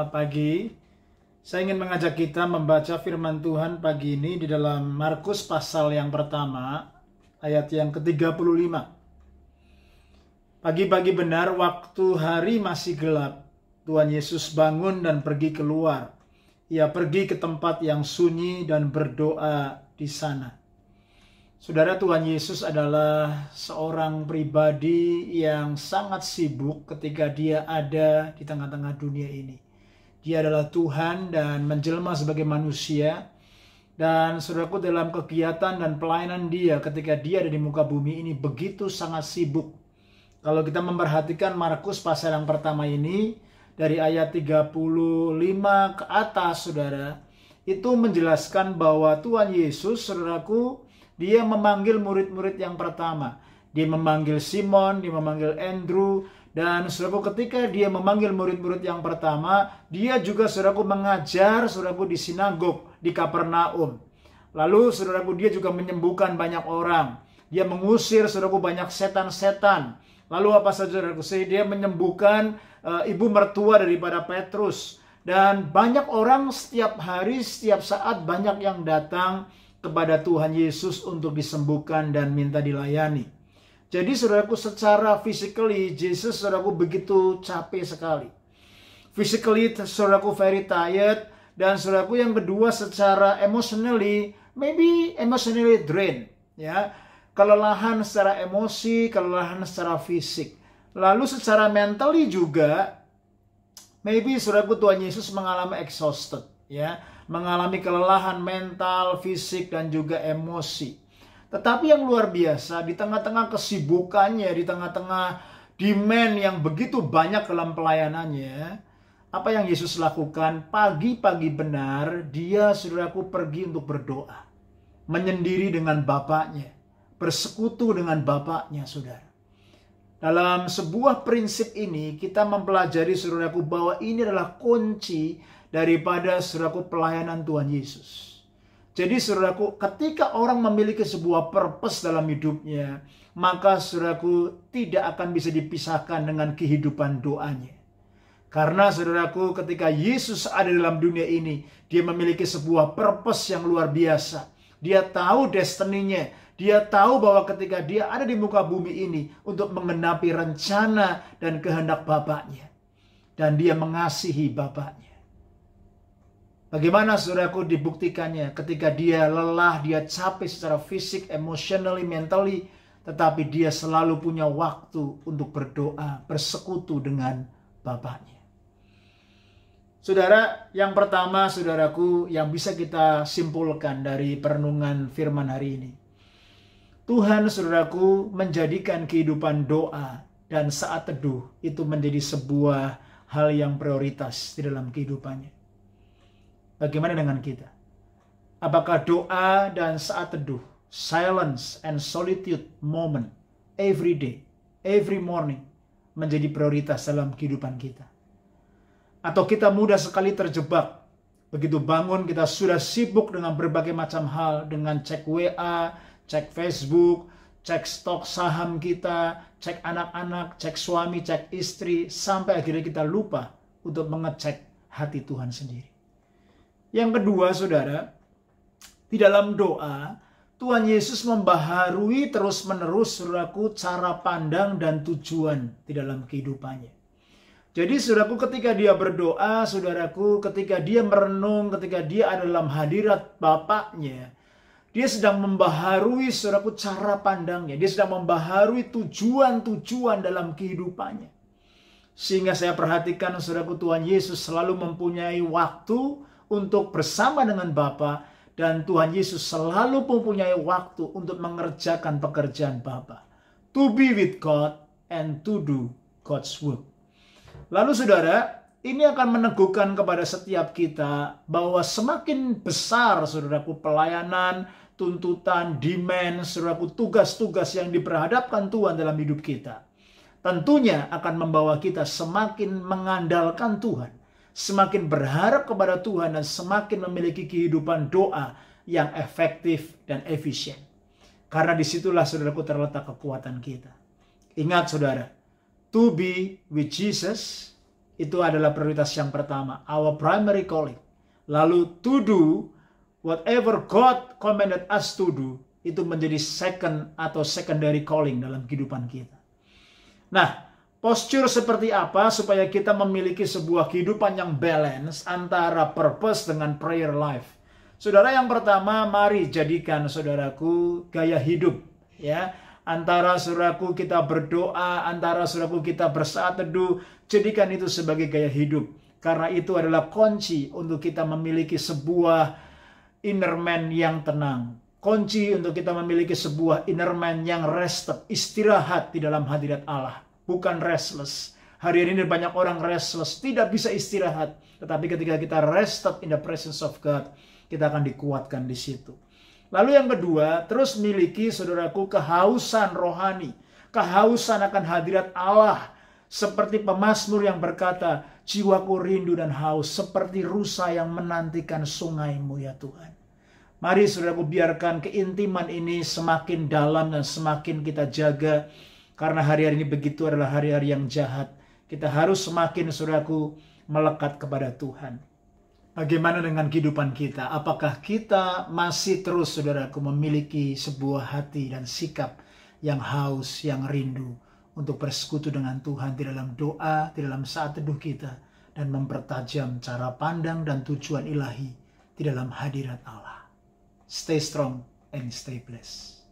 Selamat pagi. Saya ingin mengajak kita membaca firman Tuhan pagi ini di dalam Markus pasal yang pertama, ayat yang ke-35. Pagi-pagi benar waktu hari masih gelap, Tuhan Yesus bangun dan pergi keluar. Ia pergi ke tempat yang sunyi dan berdoa di sana. Saudara Tuhan Yesus adalah seorang pribadi yang sangat sibuk ketika dia ada di tengah-tengah dunia ini. Dia adalah Tuhan dan menjelma sebagai manusia. Dan saudaraku dalam kegiatan dan pelayanan dia ketika dia ada di muka bumi ini begitu sangat sibuk. Kalau kita memperhatikan Markus pasal yang pertama ini dari ayat 35 ke atas saudara itu menjelaskan bahwa Tuhan Yesus saudaraku dia memanggil murid-murid yang pertama. Dia memanggil Simon, dia memanggil Andrew, dan saudaraku ketika dia memanggil murid-murid yang pertama, dia juga saudaraku mengajar saudaraku di sinagog di Kapernaum. Lalu saudaraku dia juga menyembuhkan banyak orang. Dia mengusir saudaraku banyak setan-setan. Lalu apa saja saudaraku? Dia menyembuhkan uh, ibu mertua daripada Petrus. Dan banyak orang setiap hari, setiap saat banyak yang datang kepada Tuhan Yesus untuk disembuhkan dan minta dilayani. Jadi saudaraku secara physically Jesus saudaraku begitu capek sekali. Physically saudaraku very tired dan saudaraku yang kedua secara emotionally maybe emotionally drained ya. Kelelahan secara emosi, kelelahan secara fisik. Lalu secara mentally juga maybe saudaraku Tuhan Yesus mengalami exhausted ya mengalami kelelahan mental, fisik, dan juga emosi. Tetapi yang luar biasa, di tengah-tengah kesibukannya, di tengah-tengah demand yang begitu banyak dalam pelayanannya, apa yang Yesus lakukan pagi-pagi benar, dia saudaraku pergi untuk berdoa. Menyendiri dengan Bapaknya, bersekutu dengan Bapaknya, saudara. Dalam sebuah prinsip ini, kita mempelajari saudaraku bahwa ini adalah kunci daripada saudaraku pelayanan Tuhan Yesus. Jadi saudaraku, ketika orang memiliki sebuah purpose dalam hidupnya, maka saudaraku tidak akan bisa dipisahkan dengan kehidupan doanya. Karena saudaraku, ketika Yesus ada dalam dunia ini, dia memiliki sebuah purpose yang luar biasa. Dia tahu destininya, dia tahu bahwa ketika dia ada di muka bumi ini untuk mengenapi rencana dan kehendak Bapaknya. Dan dia mengasihi Bapaknya. Bagaimana saudaraku dibuktikannya ketika dia lelah, dia capek secara fisik, emotionally, mentally, tetapi dia selalu punya waktu untuk berdoa, bersekutu dengan Bapaknya. Saudara, yang pertama saudaraku yang bisa kita simpulkan dari perenungan firman hari ini. Tuhan saudaraku menjadikan kehidupan doa dan saat teduh itu menjadi sebuah hal yang prioritas di dalam kehidupannya. Bagaimana dengan kita? Apakah doa dan saat teduh, silence and solitude moment, every day, every morning, menjadi prioritas dalam kehidupan kita? Atau kita mudah sekali terjebak, begitu bangun kita sudah sibuk dengan berbagai macam hal, dengan cek WA, cek Facebook, cek stok saham kita, cek anak-anak, cek suami, cek istri, sampai akhirnya kita lupa untuk mengecek hati Tuhan sendiri. Yang kedua, saudara, di dalam doa, Tuhan Yesus membaharui terus-menerus saudaraku cara pandang dan tujuan di dalam kehidupannya. Jadi saudaraku ketika dia berdoa, saudaraku ketika dia merenung, ketika dia ada dalam hadirat Bapaknya, dia sedang membaharui saudaraku cara pandangnya. Dia sedang membaharui tujuan-tujuan dalam kehidupannya. Sehingga saya perhatikan saudaraku Tuhan Yesus selalu mempunyai waktu untuk bersama dengan Bapa dan Tuhan Yesus selalu mempunyai waktu untuk mengerjakan pekerjaan Bapa. To be with God and to do God's work. Lalu saudara, ini akan meneguhkan kepada setiap kita bahwa semakin besar saudaraku pelayanan, tuntutan, demand, saudaraku tugas-tugas yang diperhadapkan Tuhan dalam hidup kita. Tentunya akan membawa kita semakin mengandalkan Tuhan semakin berharap kepada Tuhan dan semakin memiliki kehidupan doa yang efektif dan efisien. Karena di situlah saudaraku terletak kekuatan kita. Ingat saudara, to be with Jesus Itu adalah prioritas yang pertama, our primary calling. Lalu to do whatever God commanded us to do itu menjadi second atau secondary calling dalam kehidupan kita. Nah, posture seperti apa supaya kita memiliki sebuah kehidupan yang balance antara purpose dengan prayer life. Saudara yang pertama, mari jadikan saudaraku gaya hidup ya. Antara saudaraku kita berdoa, antara saudaraku kita bersaat teduh, jadikan itu sebagai gaya hidup. Karena itu adalah kunci untuk kita memiliki sebuah inner man yang tenang. Kunci untuk kita memiliki sebuah inner man yang rested, istirahat di dalam hadirat Allah bukan restless. Hari ini banyak orang restless, tidak bisa istirahat. Tetapi ketika kita rested in the presence of God, kita akan dikuatkan di situ. Lalu yang kedua, terus miliki saudaraku kehausan rohani. Kehausan akan hadirat Allah. Seperti pemazmur yang berkata, jiwaku rindu dan haus seperti rusa yang menantikan sungaimu ya Tuhan. Mari saudaraku biarkan keintiman ini semakin dalam dan semakin kita jaga karena hari-hari ini begitu adalah hari-hari yang jahat. Kita harus semakin, saudaraku, melekat kepada Tuhan. Bagaimana dengan kehidupan kita? Apakah kita masih terus, saudaraku, memiliki sebuah hati dan sikap yang haus, yang rindu untuk bersekutu dengan Tuhan di dalam doa, di dalam saat teduh kita, dan mempertajam cara pandang dan tujuan ilahi di dalam hadirat Allah. Stay strong and stay blessed.